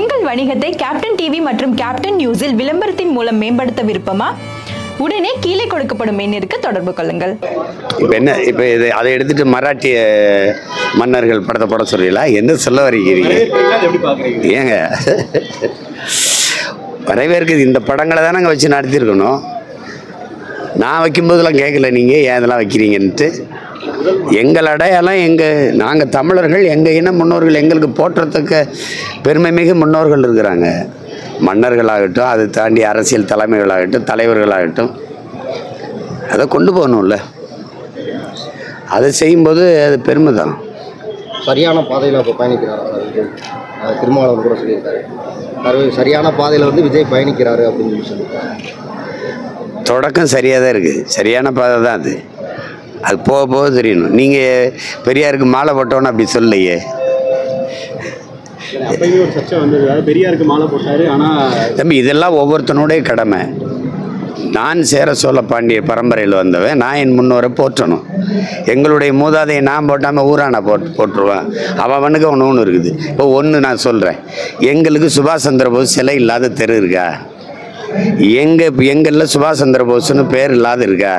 உங்கள் வணிகத்தை captain TV மற்றும் கேப்டன் நியூஸில் விளம்பரத்தின் மூலம் மேம்படுத்த விருப்பமா உடனே கீழே கொடுக்கப்படும் எண்ணிற்கு தொடர்பு கொள்ளுங்கள். இப்போ என்ன இப்போ இது அதை எடுத்துட்டு மராட்டிய மன்னர்கள் படத்தை போட சொல்றீங்களா? என்ன சொல்ல வரீங்க ஏங்க வரவேற்குது இந்த படங்களை தான் நாங்கள் வச்சு நடத்தியிருக்கணும். நான் வைக்கும்போதெல்லாம் கேட்கல நீங்கள் ஏன் இதெல்லாம் வைக்கிறீங்கன்ட்டு. எங்கள் அடையாளம் எங்கள் நாங்கள் தமிழர்கள் எங்கள் இன முன்னோர்கள் எங்களுக்கு போற்றத்தக்க பெருமை மிகு முன்னோர்கள் இருக்கிறாங்க. மன்னர்களாகட்டும் அதை தாண்டி அரசியல் தலைமைகளாகட்டும் தலைவர்களாகட்டும் அதை கொண்டு போகணும்ல. அதை செய்யும்போது அது பெருமை தான் சரியான பாதையில் இப்போ பயணிக்கிறாரா சார் திருமாவளவன் கூட சொல்லியிருக்காரு. சரி- சரியான பாதையில் வந்து விஜய் பயணிக்கிறாரு அப்படின்னு சொல்லி தொடக்கம் சரியாக தான் இருக்குது சரியான பாதை தான் அது. அது போக போக தெரியணும். நீங்கள் பெரியாருக்கு மாலை போட்டோன்னு அப்படி சொல்லலையே. பெரியாருக்கு மாலை போட்டாரு தம்பி இதெல்லாம் ஒவ்வொருத்தனுடைய கடமை. நான் சேர சோழ பாண்டிய பரம்பரையில் வந்தவன். நான் என் முன்னோரை போற்றணும். எங்களுடைய மூதாதையை நான் போட்டாமல் ஊரான போட் போட்டுருவேன். அவன் அவனுக்கு ஒன்று ஒன்று இருக்குது. இப்போ ஒன்று நான் சொல்கிறேன் எங்களுக்கு சுபாஷ் சந்திர போஸ் சிலை இல்லாத தெரு இருக்கா? எங்கள் எங்களில் சுபாஷ் சந்திர போஸ்னு பேர் இல்லாத இருக்கா?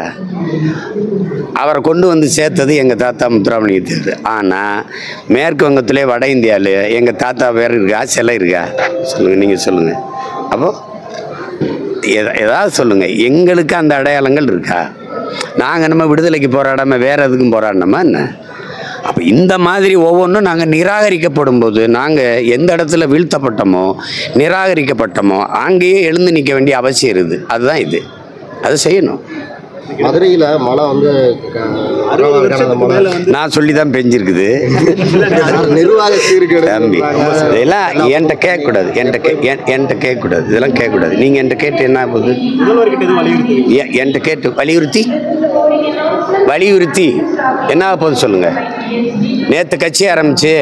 அவரை கொண்டு வந்து சேர்த்தது எங்கள் தாத்தா முத்துராமலிங்க தேவர். ஆனால் மேற்கு வங்கத்திலே வட இந்தியாவில் எங்கள் தாத்தா பேர் இருக்கா? சிலை இருக்கா? சொல்லுங்கள் நீங்கள் சொல்லுங்கள் அப்போது எதா ஏதாவது சொல்லுங்கள் எங்களுக்கு அந்த அடையாளங்கள் இருக்கா? நாங்கள் நம்ம விடுதலைக்கு போராடாமல் வேறு எதுக்கும் போராடினோமா என்ன? அப்போ இந்த மாதிரி ஒவ்வொன்றும் நாங்கள் நிராகரிக்கப்படும் போது நாங்கள் எந்த இடத்துல வீழ்த்தப்பட்டோமோ நிராகரிக்கப்பட்டோமோ அங்கேயே எழுந்து நிற்க வேண்டிய அவசியம் இருக்குது. அதுதான் இது. அதை செய்யணும். மதுரையில் மழை வந்து நான் சொல்லி தான் பெஞ்சிருக்குது நிர்வாக சீர்கேடு தம்பி இதெல்லாம் என்கிட்ட கேட்கக்கூடாது. என்கிட்ட கே என்- என்கிட்ட கேட்கக்கூடாது. இதெல்லாம் கேட்கக்கூடாது. நீங்கள் என்கிட்ட கேட்டு என்ன ஆகுது? என்கிட்ட கேட்டு வலியுறுத்தி? வலியுறுத்தி. என்ன ஆக போகுது சொல்லுங்க. நேற்று கட்சி ஆரம்பிச்சு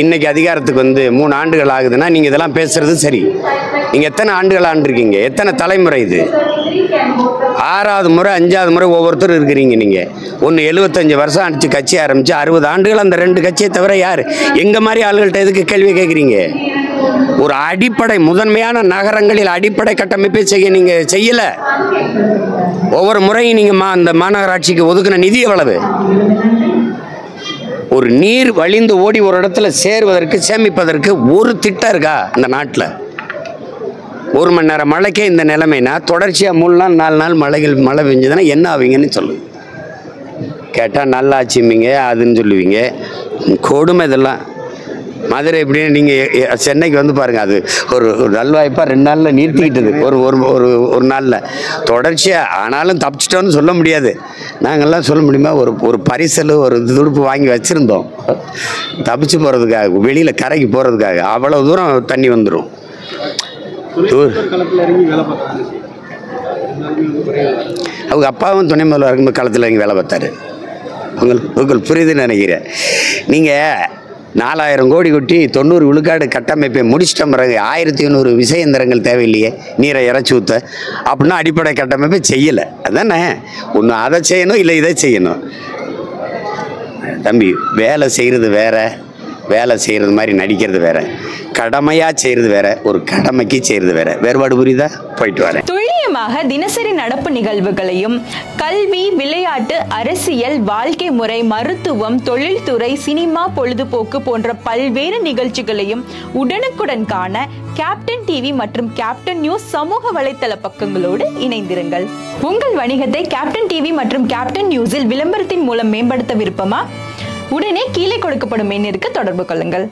இன்னைக்கு அதிகாரத்துக்கு வந்து மூணு ஆண்டுகள் ஆகுதுன்னா நீங்கள் இதெல்லாம் பேசுறது சரி. நீங்கள் எத்தனை ஆண்டுகள் ஆண்டிருக்கீங்க? எத்தனை தலைமுறை இது? ஆறாவது முறை அஞ்சாவது முறை ஒவ்வொருத்தரும் இருக்கிறீங்க நீங்கள் ஒன்று எழுபத்தஞ்சு வருஷம் அடிச்சு கட்சி ஆரம்பிச்சு அறுபது ஆண்டுகள் அந்த ரெண்டு கட்சியை தவிர யார்? எங்கள் மாதிரி ஆளுகள்கிட்ட எதுக்கு கேள்வி கேட்குறீங்க ஒரு அடிப்படை முதன்மையான நகரங்களில் அடிப்படை கட்டமைப்பை செய்ய நீங்கள் செய்யலை. ஒவ்வொரு முறையும் நீங்கள் மா அந்த மாநகராட்சிக்கு ஒதுக்கின நிதி எவ்வளவு? ஒரு நீர் வழிந்து ஓடி ஒரு இடத்துல சேருவதற்கு சேமிப்பதற்கு ஒரு திட்டம் இருக்கா இந்த நாட்டில்? ஒரு மணி நேரம் மழைக்கே இந்த நிலைமைனா தொடர்ச்சியாக மூணு நாள் நாலு நாள் மழைகள் மழை பெஞ்சதுன்னா என்ன ஆவீங்கன்னு சொல்லு கேட்டால் நல்லா ஆச்சுமிங்க அதுன்னு சொல்லுவீங்க. கொடுமை இதெல்லாம். மதுரை எப்படின்னு நீங்கள் சென்னைக்கு வந்து பாருங்கள் அது ஒரு நல்வாய்ப்பாக ரெண்டு நாளில் நிறுத்திக்கிட்டது. ஒரு ஒரு ஒரு ஒரு நாளில். தொடர்ச்சியாக ஆனாலும் தப்பிச்சிட்டோன்னு சொல்ல முடியாது. நாங்கள்லாம் சொல்ல முடியுமா? ஒரு ஒரு பரிசல் ஒரு துடுப்பு வாங்கி வச்சுருந்தோம். தப்பிச்சு போகிறதுக்காக வெளியில் கரைக்கு போகிறதுக்காக அவ்வளோ தூரம் தண்ணி வந்துடும். அவங்க அப்பாவும் துணை முதல்வர் இருக்கும்போது களத்தில் இங்கே வேலை பார்த்தாரு. உங்களுக்கு உங்களுக்கு புரியுதுன்னு நினைக்கிறேன். நீங்கள் நாலாயிரம் கோடி கொட்டி தொண்ணூறு விழுக்காடு கட்டமைப்பை முடிச்சிட்ட பிறகு ஆயிரத்தி ஐநூறு விசையந்திரங்கள் தேவையில்லையே நீரை இறச்சி ஊற்ற அப்படின்னா அடிப்படை கட்டமைப்பை செய்யலை. அதானே? ஒன்று அதை செய்யணும் இல்லை இதை செய்யணும். தம்பி வேலை செய்கிறது வேறு. வேலை செய்கிறது மாதிரி நடிக்கிறது வேற. கடமையாக செய்கிறது வேற ஒரு கடமைக்கு செய்கிறது வேற. வேறுபாடு புரியுதா? போயிட்டு வரேன். துல்லியமாக தினசரி நடப்பு நிகழ்வுகளையும் கல்வி விளையாட்டு அரசியல் வாழ்க்கை முறை மருத்துவம் தொழில்துறை சினிமா பொழுதுபோக்கு போன்ற பல்வேறு நிகழ்ச்சிகளையும் உடனுக்குடன் காண கேப்டன் டிவி மற்றும் கேப்டன் நியூஸ் சமூக வலைத்தள பக்கங்களோடு இணைந்திருங்கள். உங்கள் வணிகத்தை கேப்டன் டிவி மற்றும் கேப்டன் நியூஸில் விளம்பரத்தின் மூலம் மேம்படுத்த விருப்பமா? உடனே கீழே கொடுக்கப்படும் எண்ணிற்கு தொடர்பு கொள்ளுங்கள்.